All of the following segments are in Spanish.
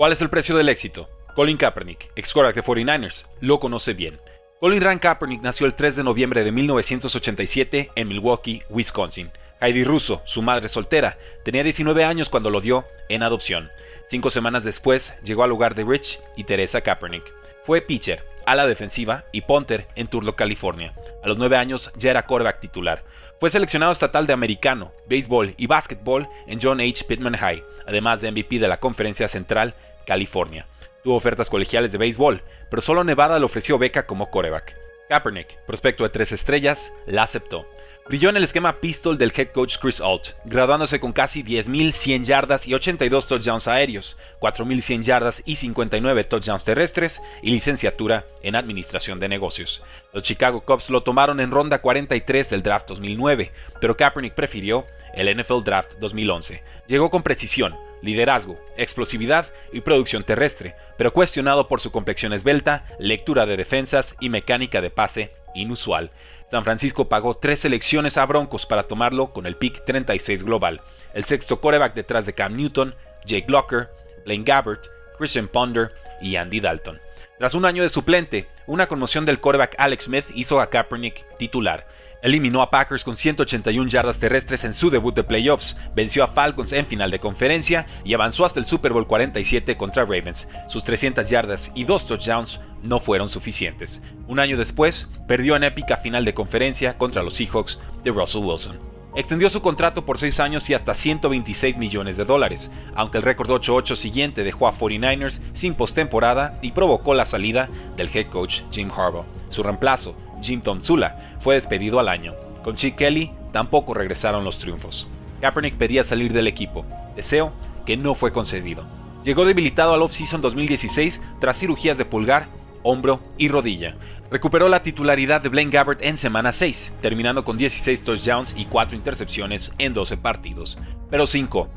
¿Cuál es el precio del éxito? Colin Kaepernick, ex de 49ers, lo conoce bien. Colin Rand Kaepernick nació el 3 de noviembre de 1987 en Milwaukee, Wisconsin. Heidi Russo, su madre soltera, tenía 19 años cuando lo dio en adopción. Cinco semanas después llegó al lugar de Rich y Teresa Kaepernick. Fue pitcher, ala defensiva y punter en Turlock, California. A los 9 años ya era quarterback titular. Fue seleccionado estatal de americano, béisbol y básquetbol en John H. Pittman High, además de MVP de la Conferencia Central, California. Tuvo ofertas colegiales de béisbol, pero solo Nevada le ofreció beca como coreback. Kaepernick, prospecto de tres estrellas, la aceptó. Brilló en el esquema pistol del head coach Chris Alt, graduándose con casi 10.100 yardas y 82 touchdowns aéreos, 4.100 yardas y 59 touchdowns terrestres y licenciatura en administración de negocios. Los Chicago Cubs lo tomaron en ronda 43 del draft 2009, pero Kaepernick prefirió el NFL Draft 2011. Llegó con precisión, liderazgo, explosividad y producción terrestre, pero cuestionado por su complexión esbelta, lectura de defensas y mecánica de pase inusual. San Francisco pagó tres selecciones a Broncos para tomarlo con el pick 36 global, el sexto coreback detrás de Cam Newton, Jake Locker, Blaine Gabbert, Christian Ponder y Andy Dalton. Tras un año de suplente, una conmoción del coreback Alex Smith hizo a Kaepernick titular. Eliminó a Packers con 181 yardas terrestres en su debut de playoffs, venció a Falcons en final de conferencia y avanzó hasta el Super Bowl 47 contra Ravens. Sus 300 yardas y dos touchdowns no fueron suficientes. Un año después, perdió en épica final de conferencia contra los Seahawks de Russell Wilson. Extendió su contrato por 6 años y hasta 126 millones de dólares, aunque el récord 8-8 siguiente dejó a 49ers sin postemporada y provocó la salida del head coach Jim Harbaugh. Su reemplazo, Jim Zula, fue despedido al año. Con Chick Kelly tampoco regresaron los triunfos. Kaepernick pedía salir del equipo, deseo que no fue concedido. Llegó debilitado al off-season 2016 tras cirugías de pulgar, hombro y rodilla. Recuperó la titularidad de Blaine Gabbert en semana 6, terminando con 16 touchdowns y 4 intercepciones en 12 partidos. Pero 5.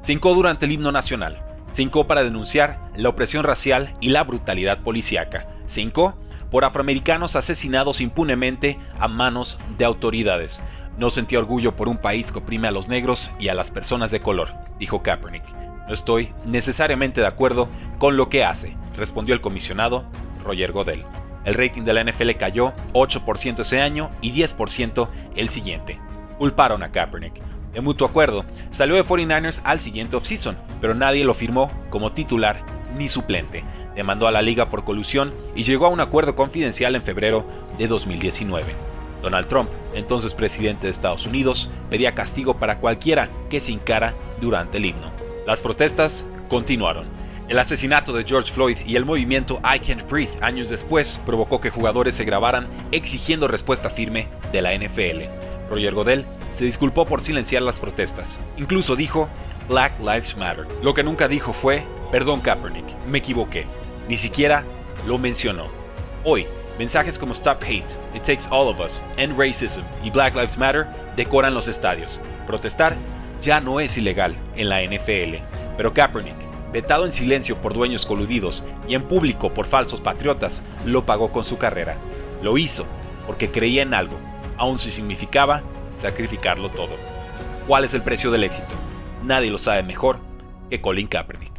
5 durante el himno nacional. 5 para denunciar la opresión racial y la brutalidad policíaca. 5 por afroamericanos asesinados impunemente a manos de autoridades. No sentí orgullo por un país que oprime a los negros y a las personas de color, dijo Kaepernick. No estoy necesariamente de acuerdo con lo que hace, respondió el comisionado Roger Godel. El rating de la NFL cayó 8% ese año y 10% el siguiente. Culparon a Kaepernick. De mutuo acuerdo, salió de 49ers al siguiente offseason, pero nadie lo firmó como titular ni suplente demandó a la liga por colusión y llegó a un acuerdo confidencial en febrero de 2019. Donald Trump, entonces presidente de Estados Unidos, pedía castigo para cualquiera que se encara durante el himno. Las protestas continuaron. El asesinato de George Floyd y el movimiento I Can't Breathe años después provocó que jugadores se grabaran exigiendo respuesta firme de la NFL. Roger Godel se disculpó por silenciar las protestas. Incluso dijo Black Lives Matter. Lo que nunca dijo fue, perdón Kaepernick, me equivoqué. Ni siquiera lo mencionó. Hoy, mensajes como Stop Hate, It Takes All of Us, End Racism y Black Lives Matter decoran los estadios. Protestar ya no es ilegal en la NFL, pero Kaepernick, vetado en silencio por dueños coludidos y en público por falsos patriotas, lo pagó con su carrera. Lo hizo porque creía en algo, aun si significaba sacrificarlo todo. ¿Cuál es el precio del éxito? Nadie lo sabe mejor que Colin Kaepernick.